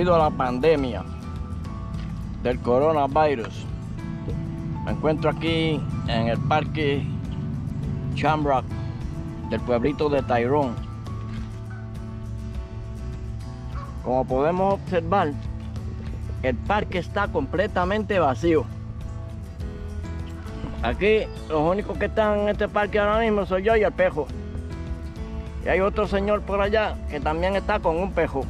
debido a la pandemia del coronavirus. Me encuentro aquí en el parque Shamrock del pueblito de Tyrone. Como podemos observar, el parque está completamente vacío. Aquí los únicos que están en este parque ahora mismo soy yo y el pejo. Y hay otro señor por allá que también está con un pejo.